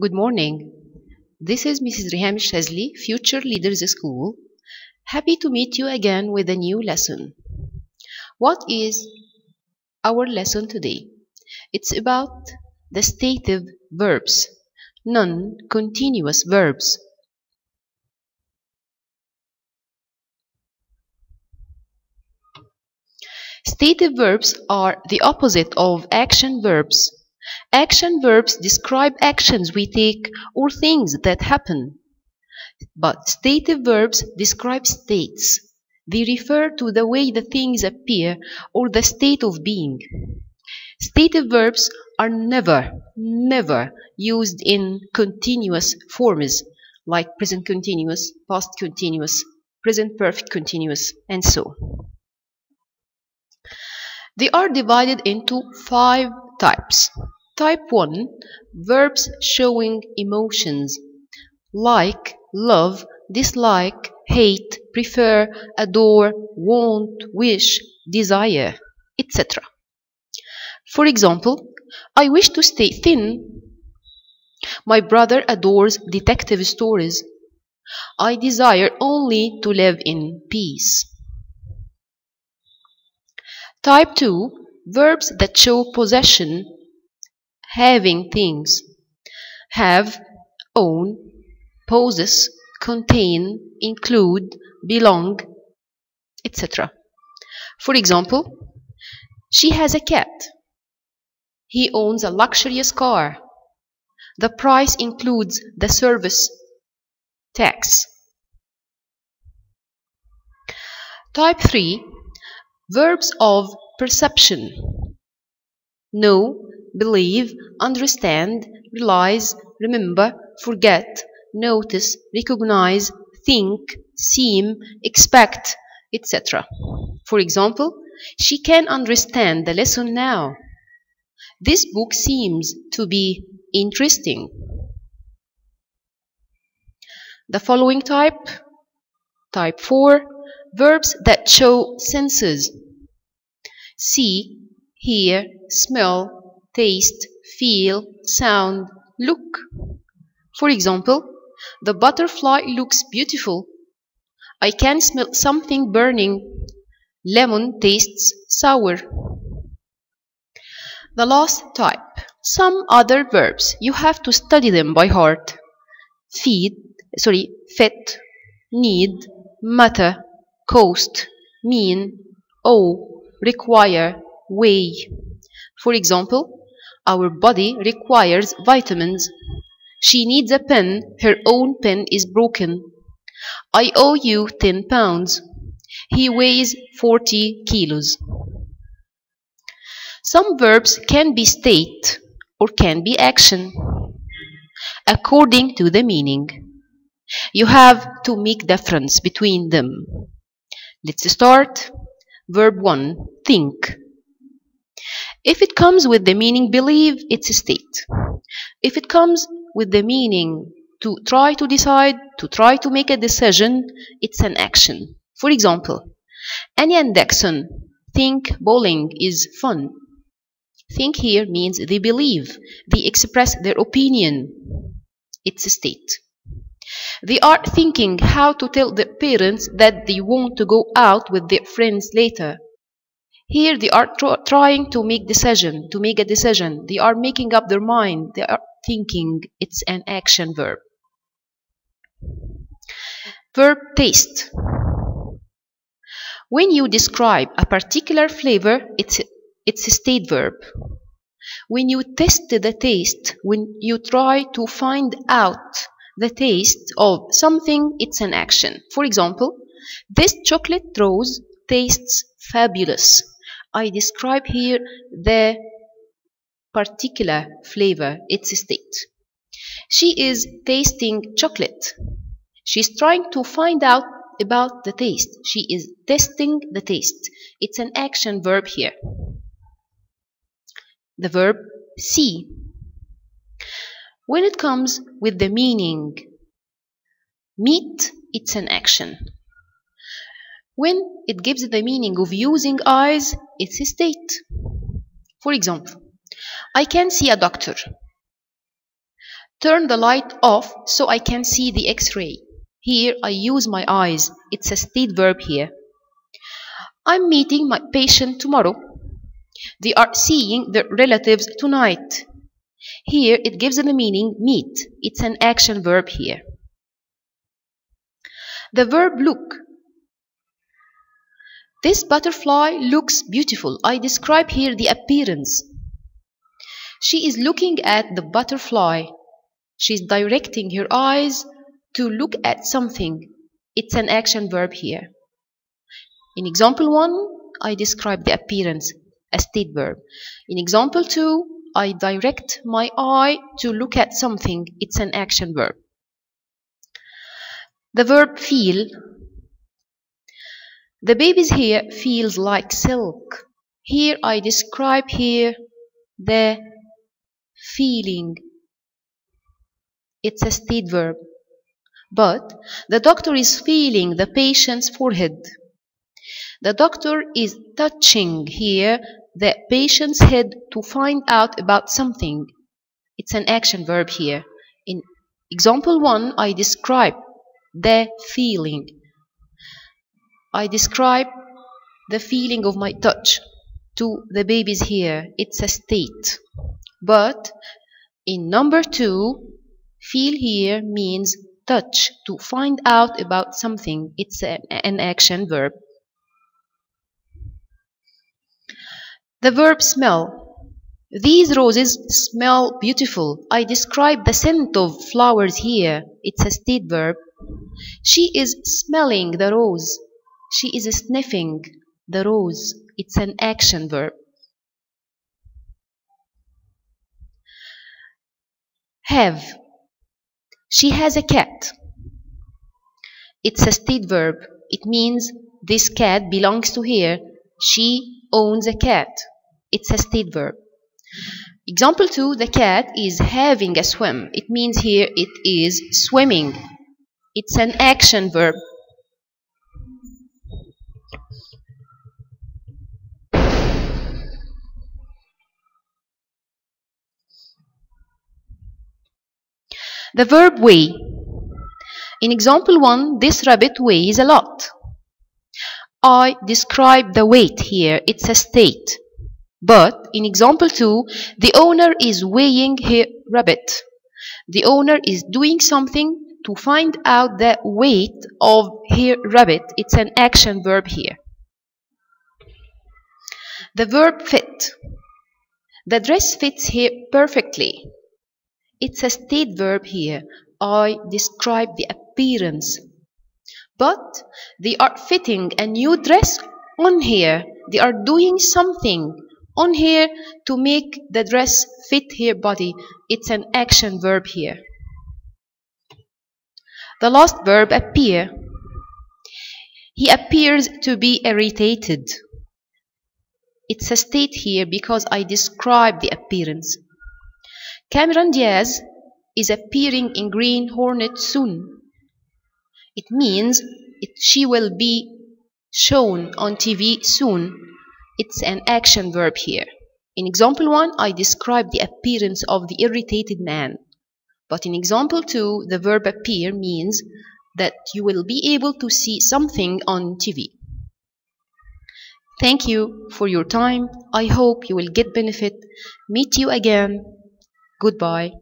Good morning. This is Mrs. Riham Shazly, Future Leaders School. Happy to meet you again with a new lesson. What is our lesson today? It's about the stative verbs, non-continuous verbs. Stative verbs are the opposite of action verbs. Action verbs describe actions we take or things that happen. But stative verbs describe states. They refer to the way the things appear or the state of being. Stative verbs are never, never used in continuous forms like present continuous, past continuous, present perfect continuous, and so. They are divided into five types. Type 1 Verbs showing emotions like, love, dislike, hate, prefer, adore, want, wish, desire, etc. For example, I wish to stay thin. My brother adores detective stories. I desire only to live in peace. Type 2 Verbs that show possession, having things. Have, own, possess, contain, include, belong, etc. For example, she has a cat. He owns a luxurious car. The price includes the service tax. Type 3 Verbs of perception know, believe, understand, realize, remember, forget, notice, recognize, think, seem, expect, etc. For example, she can understand the lesson now. This book seems to be interesting. The following type, type 4, verbs that show senses. See, hear, smell, taste, feel, sound, look. For example, the butterfly looks beautiful. I can smell something burning. Lemon tastes sour. The last type. Some other verbs. You have to study them by heart. Feed, sorry, fit, need, matter, cost, mean, owe, require, weigh. For example, our body requires vitamins. She needs a pen, her own pen is broken. I owe you 10 pounds. He weighs 40 kilos. Some verbs can be state or can be action according to the meaning. You have to make difference between them. Let's start. Verb 1, think. If it comes with the meaning believe, it's a state. If it comes with the meaning to try to decide, to try to make a decision, it's an action. For example, Annie and think bowling is fun. Think here means they believe, they express their opinion. It's a state. They are thinking how to tell their parents that they want to go out with their friends later. Here they are tr trying to make decision, to make a decision. They are making up their mind. They are thinking. It's an action verb. Verb taste. When you describe a particular flavor, it's, it's a state verb. When you test the taste, when you try to find out the taste of something, it's an action. For example, this chocolate rose tastes fabulous. I describe here the particular flavor, it's state. She is tasting chocolate. She's trying to find out about the taste. She is testing the taste. It's an action verb here. The verb see. When it comes with the meaning meet, it's an action. When it gives the meaning of using eyes, it's a state. For example, I can see a doctor. Turn the light off so I can see the x-ray. Here I use my eyes. It's a state verb here. I'm meeting my patient tomorrow. They are seeing their relatives tonight. Here it gives the meaning meet. It's an action verb here. The verb look. This butterfly looks beautiful. I describe here the appearance. She is looking at the butterfly. She is directing her eyes to look at something. It's an action verb here. In example 1, I describe the appearance, a state verb. In example 2, I direct my eye to look at something. It's an action verb. The verb feel. The baby's hair feels like silk. Here I describe here the feeling. It's a state verb. But the doctor is feeling the patient's forehead. The doctor is touching here the patient's head to find out about something. It's an action verb here. In example 1, I describe the feeling. I describe the feeling of my touch to the baby's hair. It's a state. But in number 2, feel here means touch to find out about something. It's an action verb. The verb smell. These roses smell beautiful. I describe the scent of flowers here. It's a state verb. She is smelling the rose. She is sniffing the rose. It's an action verb. Have. She has a cat. It's a state verb. It means this cat belongs to her. She owns a cat. It's a state verb. Example 2, the cat is having a swim. It means here it is swimming. It's an action verb. The verb weigh. In example 1, this rabbit weighs a lot. I describe the weight here. It's a state. But in example 2, the owner is weighing her rabbit. The owner is doing something to find out the weight of her rabbit. It's an action verb here. The verb fit. The dress fits her perfectly. It's a state verb here. I describe the appearance. But they are fitting a new dress on here. They are doing something on here to make the dress fit her body. It's an action verb here. The last verb appear. He appears to be irritated. It's a state here because I describe the appearance. Cameron Diaz is appearing in Green Hornet soon. It means it, she will be shown on TV soon. It's an action verb here. In example 1, I describe the appearance of the irritated man. But in example 2, the verb appear means that you will be able to see something on TV. Thank you for your time. I hope you will get benefit. Meet you again. Goodbye.